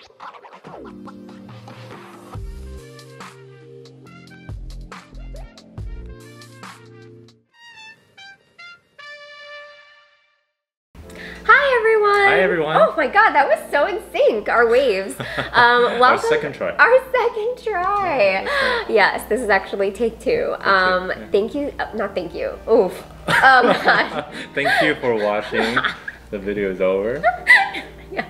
Hi everyone! Hi, everyone. Oh my god, that was so in sync, our waves. Um, welcome. Our second try. Our second try. Yeah. Yes, this is actually take two. Um, yeah. Thank you, uh, not thank you. Oof. Um, Thank you for watching. The video is over. yeah.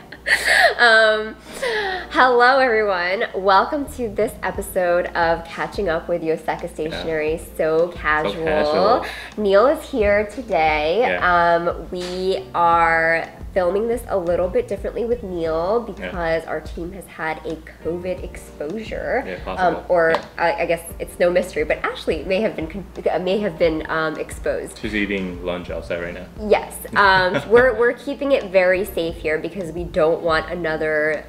Um, hello, everyone. Welcome to this episode of Catching Up with Yoseka Stationery. So casual. casual. Neil is here today. Yeah. Um, we are filming this a little bit differently with Neil because our team has had a COVID exposure. Yeah, um, or Yeah. I, I guess it's no mystery, but Ashley may have been may have been um, exposed. She's eating lunch outside right now. Yes, um, we're, we're keeping it very safe here because we don't want another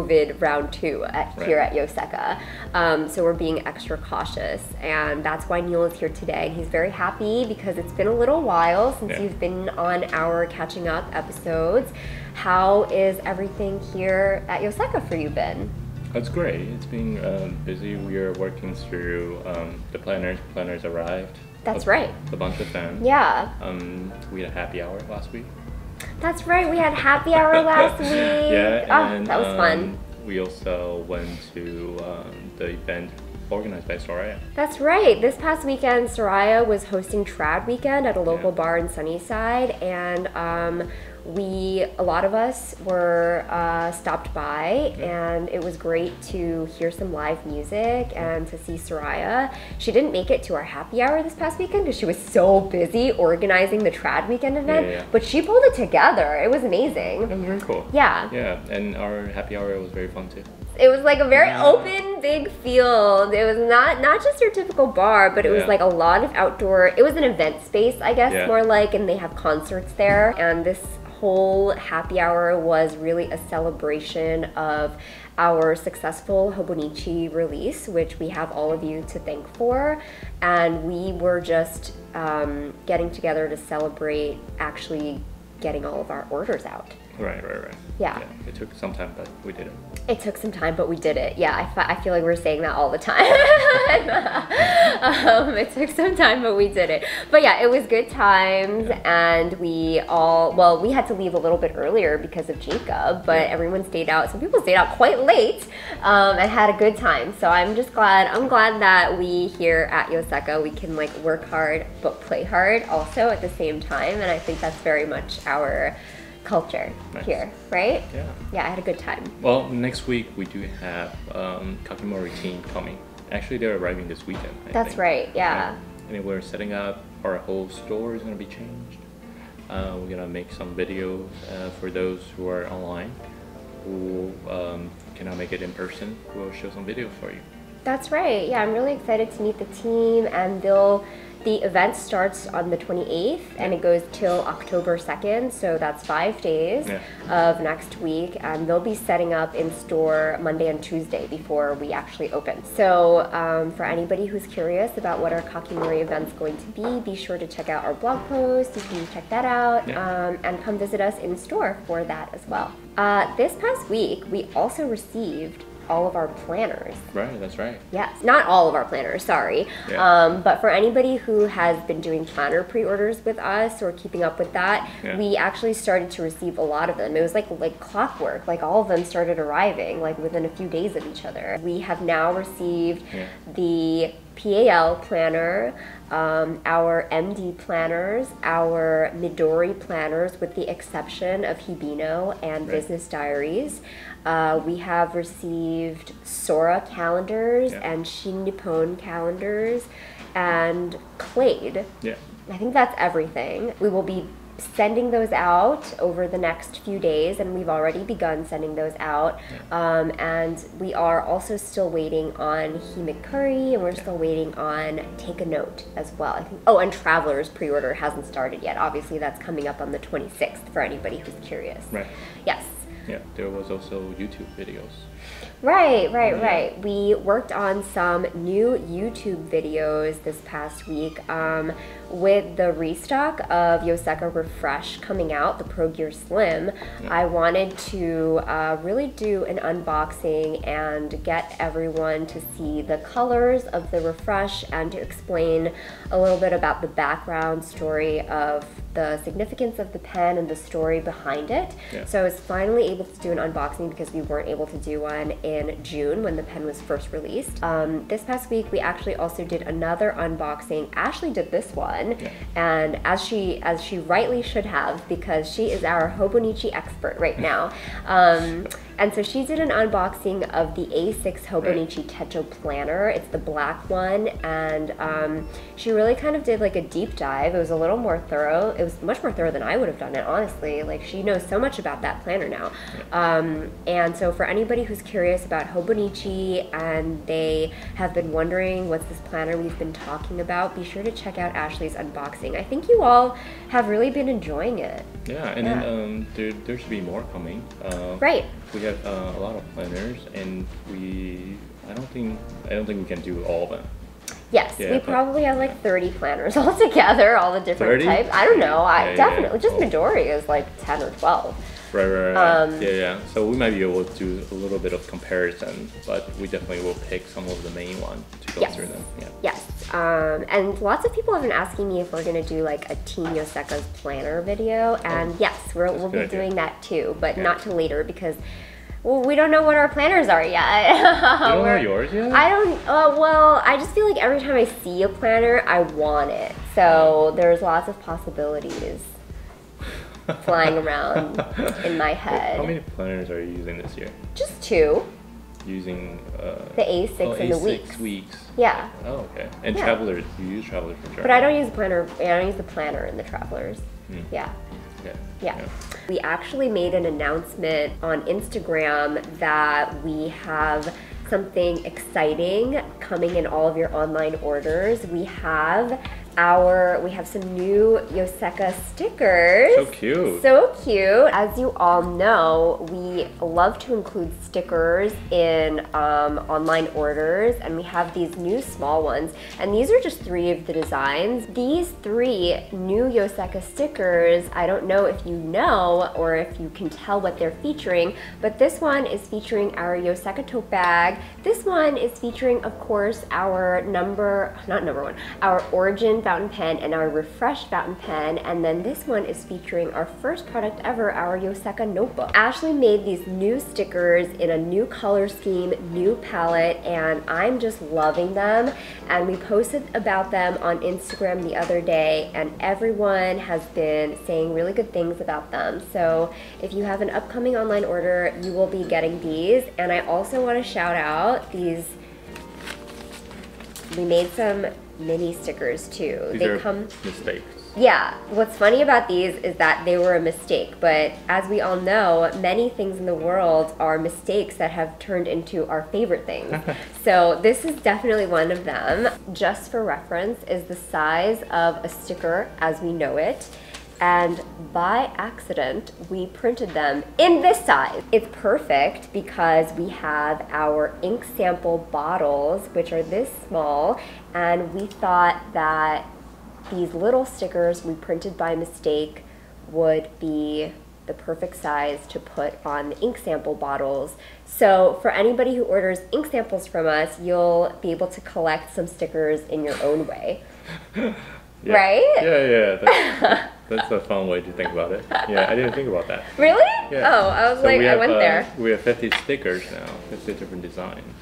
COVID round two at, Right. here at Yoseka. Um, so we're being extra cautious, and that's why Neil is here today. And he's very happy because it's been a little while since Yeah. you've been on our catching up episodes. How is everything here at Yoseka for you been? That's great. It's been um, busy. We are working through um, the planners. Planners arrived. That's A- right. A bunch of them. Yeah, Um, we had a happy hour last week. That's right. We had happy hour last week. Yeah, oh, and that was fun. um, We also went to um, the event organized by Soraya. That's right. This past weekend, Soraya was hosting Trad Weekend at a local Yeah. bar in Sunnyside, and um, we, a lot of us, were uh, stopped by, and it was great to hear some live music and to see Soraya. She didn't make it to our happy hour this past weekend because she was so busy organizing the Trad Weekend event, Yeah, yeah. but she pulled it together. It was amazing. Was very cool. Yeah. Yeah, and our happy hour was very fun too. It was like a very Yeah. open, big field. It was not not just your typical bar, but it was Yeah. like a lot of outdoor. It was an event space, I guess, Yeah. more like, and they have concerts there. And this whole happy hour was really a celebration of our successful Hobonichi release, which we have all of you to thank for. And we were just um, getting together to celebrate actually getting all of our orders out. Right, right, right. Yeah. It took some time, but we did it. It took some time, but we did it. Yeah, I, I feel like we're saying that all the time. um, it took some time, but we did it. But yeah, it was good times, and we all, well, we had to leave a little bit earlier because of Jacob, but Yeah. everyone stayed out. Some people stayed out quite late um, and had a good time. So I'm just glad, I'm glad that we here at Yoseka, we can like work hard, but play hard also at the same time. And I think that's very much our culture Nice. here, right? Yeah. Yeah, I had a good time. Well, next week we do have um, Kakimori team coming. Actually, they're arriving this weekend. I That's think. right, yeah. And we're setting up. Our whole store is gonna be changed. Uh, we're gonna make some videos uh, for those who are online who um, cannot make it in person. We'll show some videos for you. That's right. Yeah, I'm really excited to meet the team, and they'll. The event starts on the 28th and it goes till October 2nd, so that's five days Yeah. of next week. And they'll be setting up in store Monday and Tuesday before we actually open. So, um, for anybody who's curious about what our Kakimori event's going to be, be sure to check out our blog post. You can check that out Yeah. um, and come visit us in store for that as well. Uh, this past week, we also received all of our planners. Right, that's right. Yes, not all of our planners, sorry. Yeah. Um, but for anybody who has been doing planner pre-orders with us or keeping up with that, Yeah. we actually started to receive a lot of them. It was like like clockwork. Like all of them started arriving like within a few days of each other. We have now received Yeah. the PAL planner, um, our MD planners, our Midori planners, with the exception of Hibino and Right. Business Diaries. Uh, we have received Sora calendars Yeah. and Shinnippon calendars and Kleid. Yeah. I think that's everything. We will be sending those out over the next few days, and we've already begun sending those out. Um, and we are also still waiting on Himekuri, and we're still waiting on Take a Note as well. I think. Oh, and Traveler's pre-order hasn't started yet. Obviously, that's coming up on the 26th for anybody who's curious. Right. Yes. Yeah. There was also YouTube videos. Right, right, Yeah. right. We worked on some new YouTube videos this past week um, with the restock of Yoseka Refresh coming out, the Pro Gear Slim. I wanted to uh, really do an unboxing and get everyone to see the colors of the Refresh and to explain a little bit about the background story of the significance of the pen and the story behind it. Yeah. So I was finally able to do an unboxing because we weren't able to do one in June when the pen was first released. Um, this past week, we actually also did another unboxing. Ashley did this one, Yeah. and as she as she rightly should have because she is our Hobonichi expert right now. Um, and so she did an unboxing of the A6 Hobonichi Techo Planner. It's the black one, and um, she really kind of did like a deep dive. It was a little more thorough. It was much more thorough than I would have done it, honestly. Like she knows so much about that planner now. Um, and so for anybody who's curious about Hobonichi and they have been wondering what's this planner we've been talking about, be sure to check out Ashley's unboxing. I think you all have really been enjoying it. Yeah, and Yeah. then um, there, there should be more coming. Uh, Right. We have uh, a lot of planners, and we I don't think I don't think we can do all of them. Yes, Yeah, we probably have like 30 planners altogether, all the different 30? types. I don't know. I Yeah, yeah, definitely just oh. Midori is like 10 or 12. Right, right, right. Um, yeah, yeah. So we might be able to do a little bit of comparison, but we definitely will pick some of the main ones to go Yes. through them. Yeah. Yes, um, and lots of people have been asking me if we're gonna do like a Team Yoseka's planner video, and yes, we're, we'll Oh. be idea. doing that too, but Yeah. not till later because well, we don't know what our planners are yet. You don't know yours yet? I don't. Uh, well, I just feel like every time I see a planner, I want it. So there's lots of possibilities flying around in my head. How many planners are you using this year? Just two. Using uh, The A6 oh, and the A6 weeks. weeks. Yeah. Oh, okay. And Yeah. travelers, you use travelers for sure. But I don't use the planner. I don't use the planner in the travelers. Hmm. Yeah. Okay. Yeah. We actually made an announcement on Instagram that we have something exciting coming in all of your online orders. We have our we have some new Yoseka stickers. So cute. So cute. As you all know, we love to include stickers in um, online orders, and we have these new small ones. And these are just three of the designs. These three new Yoseka stickers, I don't know if you know or if you can tell what they're featuring, but this one is featuring our Yoseka tote bag. This one is featuring, of course, our number, not number one, our Origin fountain pen and our refreshed fountain pen. And then this one is featuring our first product ever, our Yoseka notebook. Ashley made these new stickers in a new color scheme, new palette, and I'm just loving them. And we posted about them on Instagram the other day, and everyone has been saying really good things about them. So if you have an upcoming online order, you will be getting these. And I also want to shout out these we made some mini stickers too. These they come mistakes. yeah, what's funny about these is that they were a mistake, but as we all know, many things in the world are mistakes that have turned into our favorite things. so, this is definitely one of them. Just for reference, is the size of a sticker as we know it. And by accident, we printed them in this size. It's perfect because we have our ink sample bottles, which are this small, and we thought that these little stickers we printed by mistake would be the perfect size to put on the ink sample bottles. So for anybody who orders ink samples from us, you'll be able to collect some stickers in your own way. Yeah. Right? Yeah, yeah. That's, a fun way to think about it. Yeah, I didn't think about that. Really? Yeah. Oh, I was So like, we I have, went uh, there. We have 50 stickers now, 50 different designs.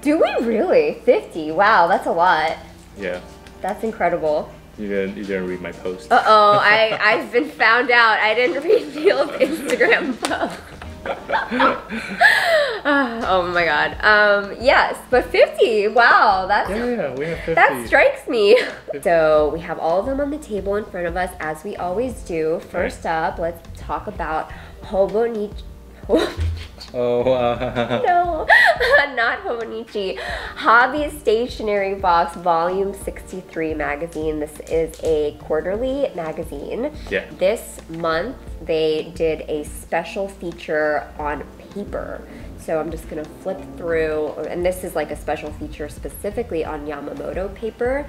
Do we really? 50. Wow, that's a lot. Yeah. That's incredible. You didn't, you didn't read my post. Uh oh, I, I've been found out. I didn't read Neil's Instagram post. oh my god. Um, yes, but 50. Wow, that's Yeah, yeah, we have 50. that strikes me. So we have all of them on the table in front of us as we always do. First up, let's talk about Hobonichi. Oh, uh, no, not Hobonichi. Hobby Stationery Box Volume 63 magazine. This is a quarterly magazine. Yeah. This month they did a special feature on paper. So I'm just gonna flip through, and this is like a special feature specifically on Yamamoto paper.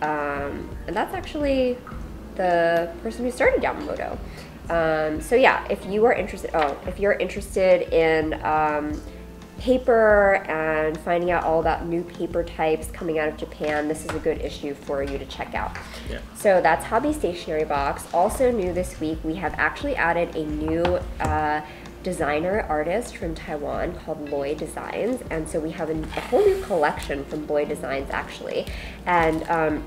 Um, and that's actually the person who started Yamamoto. Um, so yeah, if you are interested, oh, if you're interested in um, paper and finding out all about new paper types coming out of Japan, this is a good issue for you to check out. Yeah. So that's Hobby Stationery Box. Also new this week, we have actually added a new uh, designer artist from Taiwan called Loy Designs, and so we have a, a whole new collection from Loy Designs actually, and um,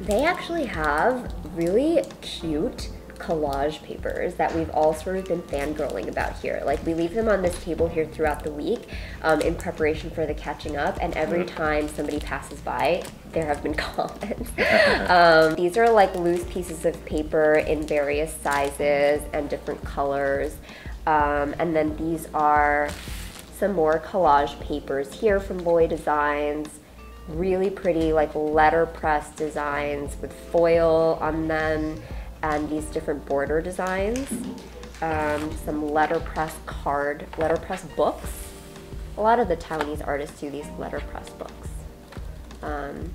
they actually have really cute collage papers that we've all sort of been fangirling about here. Like we leave them on this table here throughout the week um, in preparation for the catching up, and every time somebody passes by, there have been comments. um, these are like loose pieces of paper in various sizes and different colors. Um, and then these are some more collage papers here from Loy Designs. Really pretty like letterpress designs with foil on them and these different border designs. Um, some letterpress card, letterpress books. A lot of the Taiwanese artists do these letterpress books. Um,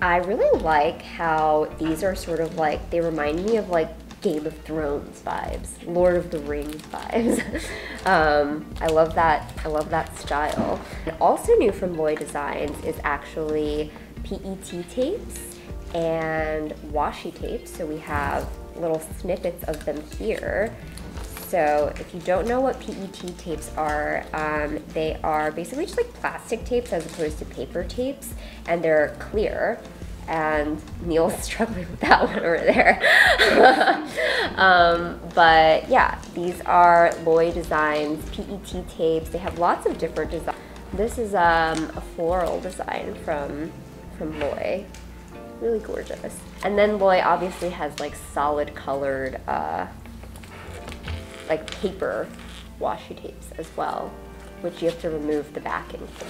I really like how these are sort of like, they remind me of like Game of Thrones vibes, Lord of the Rings vibes. um, I love that. I love that style. And also new from Loy Designs is actually PET tapes and washi tapes. So we have little snippets of them here. So if you don't know what PET tapes are, um, they are basically just like plastic tapes as opposed to paper tapes, and they're clear and Neil's struggling with that one over there. um, but yeah, these are Loy Designs PET tapes. They have lots of different designs. This is um, a floral design from from Loy. Really gorgeous. And then Loy obviously has like solid colored uh, like paper washi tapes as well, which you have to remove the backing for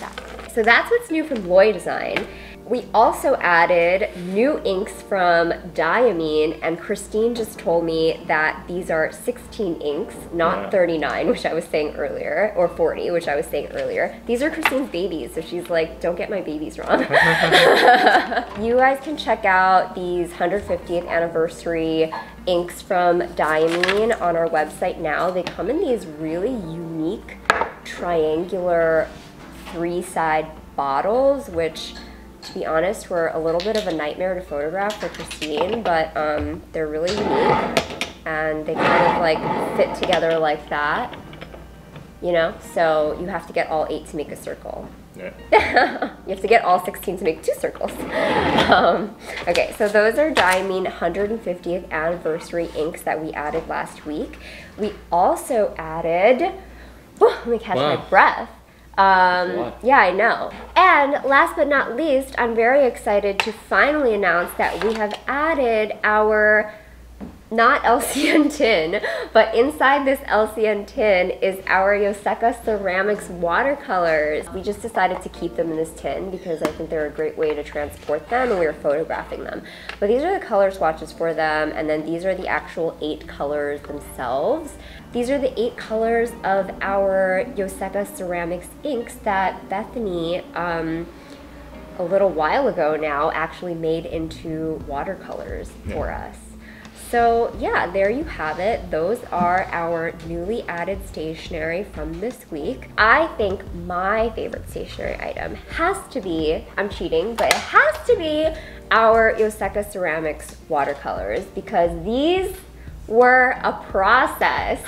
that. So that's what's new from Loy Design. We also added new inks from Diamine, and Christine just told me that these are 16 inks, not Yeah. 39, which I was saying earlier, or 40, which I was saying earlier. These are Christine's babies, so she's like, don't get my babies wrong. you guys can check out these 150th anniversary inks from Diamine on our website now. They come in these really unique triangular three side bottles, which to be honest were a little bit of a nightmare to photograph for Christine, but um, they're really unique and they kind of like fit together like that, you know? So you have to get all eight to make a circle. Yeah. you have to get all 16 to make two circles. Um, okay, so those are Diamine 150th anniversary inks that we added last week. We also added, whew, let me catch my breath. Um, yeah, I know. And last but not least, I'm very excited to finally announce that we have added our not LCN tin, but inside this LCN tin is our Yoseka Ceramics watercolors. We just decided to keep them in this tin because I think they're a great way to transport them and we were photographing them. But these are the color swatches for them and then these are the actual eight colors themselves. These are the eight colors of our Yoseka Ceramics inks that Bethany um, a little while ago now actually made into watercolors for us. So yeah, there you have it. Those are our newly added stationery from this week. I think my favorite stationery item has to be, I'm cheating, but it has to be our Yoseka Ceramics watercolors because these were a process.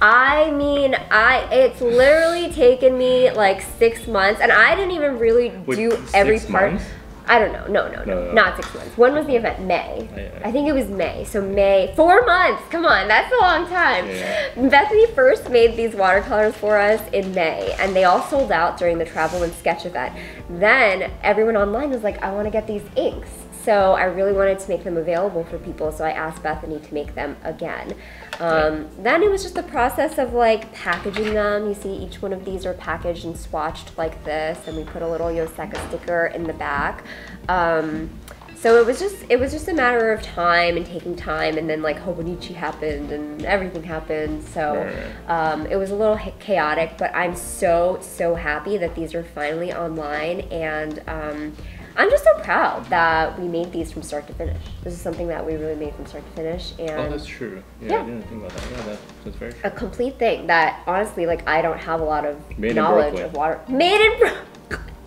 I mean, I it's literally taken me like six months, and I didn't even really Wait, do every part. months? I don't know. No, no, no, No, no. not six months. When was the event? May. Yeah. I think it was May. So May, four months. Come on, that's a long time. Yeah. Bethany first made these watercolors for us in May, and they all sold out during the travel and sketch event. Then everyone online was like, "I want to get these inks." So I really wanted to make them available for people, so I asked Bethany to make them again. Um, then it was just the process of like packaging them. You see, each one of these are packaged and swatched like this, and we put a little Yoseka sticker in the back. Um, so it was just it was just a matter of time and taking time, and then like Hobonichi happened and everything happened. So um, it was a little chaotic, but I'm so so happy that these are finally online, and um, I'm just so proud that we made these from start to finish. This is something that we really made from start to finish, and Oh, that's true. Yeah, Yeah. I didn't think about that. Yeah, that, that's very true. a complete thing that honestly, like I don't have a lot of Made knowledge of water. Made in Brooklyn.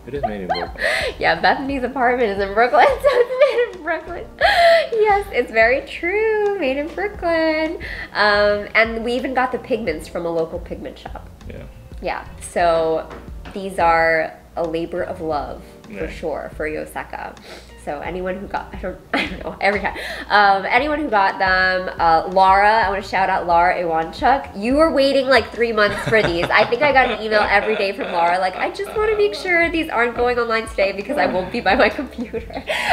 It is made in Brooklyn. Yeah, Bethany's apartment is in Brooklyn, so it's made in Brooklyn. Yes, it's very true, made in Brooklyn. Um, and we even got the pigments from a local pigment shop. Yeah. Yeah, so these are a labor of love for Yeah. sure for Yoseka. So anyone who got, I don't, I don't know, every time. Um, anyone who got them, uh, Laura, I want to shout out Laura Iwanchuk. You were waiting like three months for these. I think I got an email every day from Laura, like, I just want to make sure these aren't going online today because I won't be by my computer.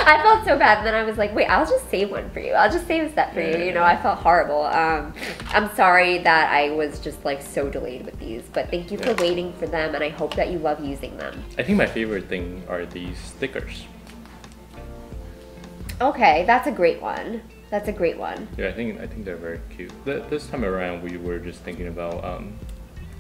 I felt so bad, and then I was like, wait, I'll just save one for you. I'll just save a set for you. You know, I felt horrible. Um, I'm sorry that I was just like so delayed with these, but thank you for waiting for them, and I hope that you love using them. I think my favorite thing are these stickers. Okay, that's a great one. That's a great one. Yeah, I think I think they're very cute. Th- This time around, we were just thinking about um,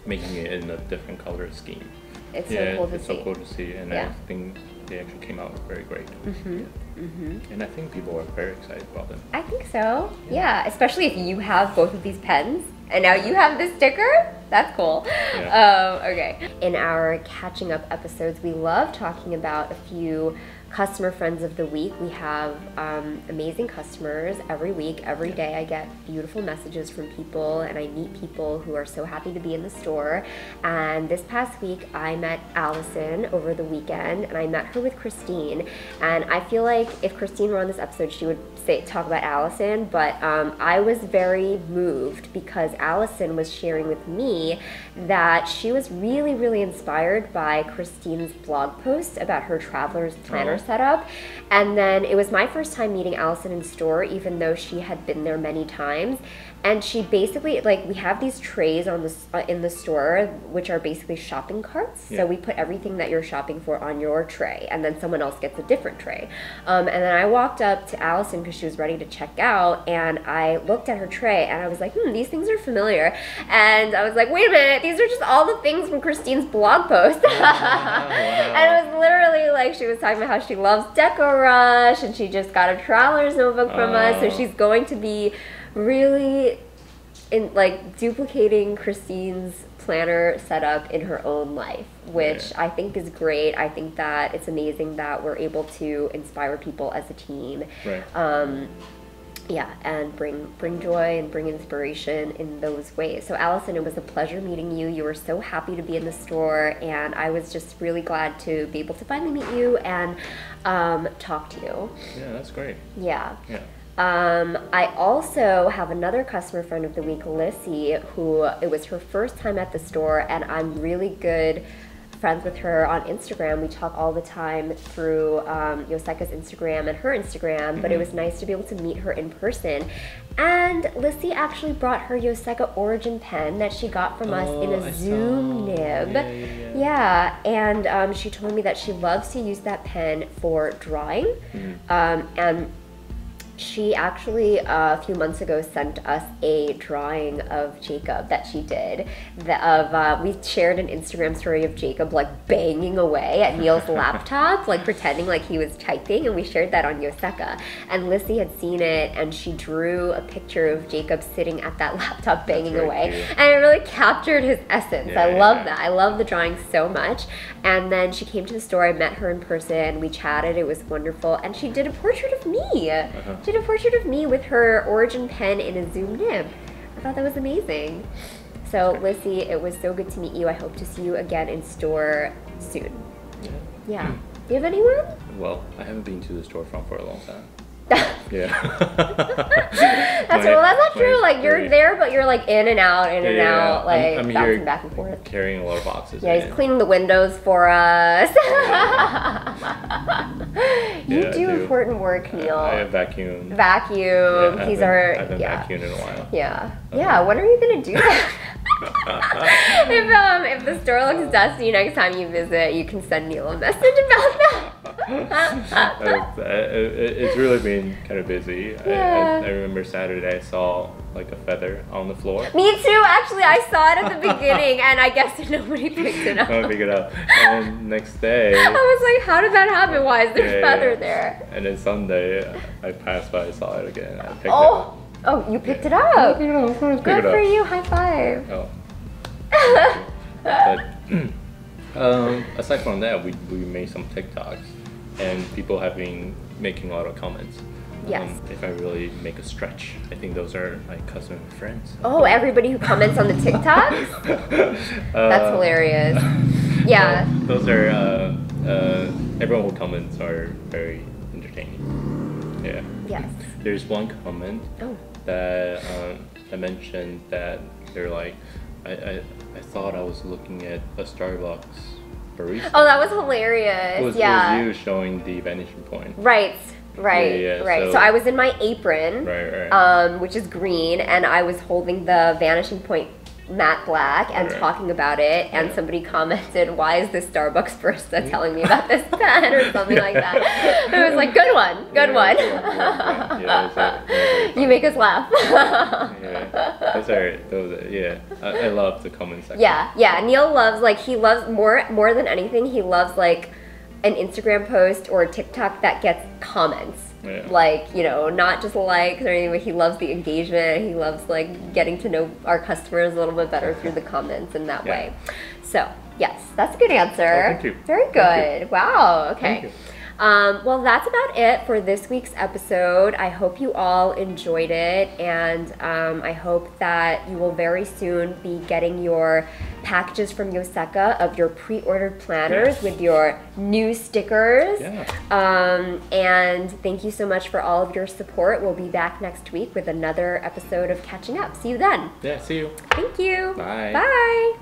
making it in a different color scheme. It's yeah, so cool to it's see. so cool to see, and Yeah. I think they actually came out very great. Mhm, Yeah. mhm. And I think people are very excited about them. I think so. Yeah, especially if you have both of these pens and now you have this sticker. That's cool. Yeah. Um, okay. In our catching up episodes, we love talking about a few customer friends of the week. We have um, amazing customers every week. Every day, I get beautiful messages from people, and I meet people who are so happy to be in the store. And this past week, I met Allison over the weekend, and I met her with Christine. And I feel like if Christine were on this episode, she would say talk about Allison. But um, I was very moved because Allison was sharing with me that she was really, really inspired by Christine's blog post about her traveler's planner Oh. setup. And then it was my first time meeting Allison in store, even though she had been there many times. And she basically like we have these trays on this uh, in the store, which are basically shopping carts. Yeah. So we put everything that you're shopping for on your tray, and then someone else gets a different tray. Um, and then I walked up to Allison because she was ready to check out, and I looked at her tray, and I was like, "Hmm, these things are familiar." And I was like, "Wait a minute, these are just all the things from Christine's blog post." and it was literally like she was talking about how she loves Deco Rush, and she just got a traveler's notebook from us, so Oh. she's going to be really in like duplicating Christine's planner setup in her own life, which Yeah. I think is great. I think that it's amazing that we're able to inspire people as a team. Right. Um, yeah, and bring bring joy and bring inspiration in those ways. So Allison, it was a pleasure meeting you. You were so happy to be in the store, and I was just really glad to be able to finally meet you and um, talk to you. Yeah, that's great. Yeah. Yeah. Um, I also have another customer friend of the week, Lissi, who it was her first time at the store, and I'm really good friends with her on Instagram. We talk all the time through um, Yoseka's Instagram and her Instagram, but it Mhm. was nice to be able to meet her in person. And Lissi actually brought her Yoseka Origin pen that she got from us in Oh, a I Zoom saw. nib. Yeah, yeah, yeah. Yeah, and um, she told me that she loves to use that pen for drawing. Mm. Um, and she actually uh, a few months ago sent us a drawing of Jacob that she did. The, of uh, we shared an Instagram story of Jacob like banging away at Neil's laptop, like pretending like he was typing, and we shared that on Yoseka. And Lissi had seen it, and she drew a picture of Jacob sitting at that laptop banging away, cute. and it really captured his essence. I Yeah, love yeah. that. I love the drawing so much. And then she came to the store. I met her in person. We chatted. It was wonderful. And she did a portrait of me. Uh-huh. She did a portrait of me with her origin pen in a zoom nib. I thought that was amazing. So, Lissi, it was so good to meet you. I hope to see you again in store soon. Yeah. Yeah. Do you have anyone? Well, I haven't been to the storefront for a long time. Yeah. that's My- well, that's not my- true. Like you're there, but you're like in and out, in Yeah, and yeah, out, like I'm- I'm bouncing back and forth. Carrying a lot of boxes. Yeah, he's and- cleaning the windows for us. you do, do. important work, Neil. I have vacuum. Vacuum. He's haven't- our I haven't yeah. vacuumed in a while. Yeah. Yeah. When are you gonna do that? if um if the store looks dusty next time you visit, you can send Neil a little message about that. Uh, it- it's really been kind of busy. I, Yeah. I, I remember Saturday I saw like a feather on the floor. Me too. Actually, I saw it at the beginning, and I guess nobody picked it up. I pick it up. And next day, I was like, how did that happen? Why is there Yeah, feather yeah. there? and then Sunday, I passed by, I saw it again. I picked Oh, oh, you picked it up. it up. Of course, Good it up. for you. High five. Oh. but um, aside from that, we, we made some TikToks, and people have been making a lot of comments. Yes. Um, if I really make a stretch, I think those are my cousin and friends. Oh, everybody who comments on the TikToks? That's Uh, hilarious. Yeah. well, those are uh, uh, everyone who comments are very entertaining. Yeah. Yes. There's one comment Oh. That um, I mentioned that they're like, I, I, I thought I was looking at a Starbucks barista. Oh, that was hilarious. it was, yeah. it was you showing the vanishing point. Right. Right. Yeah, yeah, right. So, so- I was in my apron, Right, right. um, which is green, and I was holding the Vanishing Point matte black and talking about it. And Yeah. somebody commented, "Why is this Starbucks barista mm. telling me about this pen or something like that?" It was like, "Good one, good one." yeah, you make us laugh. yeah, those are those. Yeah, I, I love the comment section. Yeah, yeah. Neil loves like he loves more more than anything. He loves like an Instagram post or a TikTok that gets comments. Yeah. Like you know, not just likes or anything. But he loves the engagement. He loves like getting to know our customers a little bit better through the comments in that Yeah. way. So yes, that's a good answer. Oh, thank you. Very good. Wow. Okay. Um, well, that's about it for this week's episode. I hope you all enjoyed it, and um, I hope that you will very soon be getting your packages from Yoseka of your pre ordered planners Yes. with your new stickers. Yeah. Um, and thank you so much for all of your support. We'll be back next week with another episode of Catching Up. See you then. Yeah. See you. Thank you. Bye. Bye.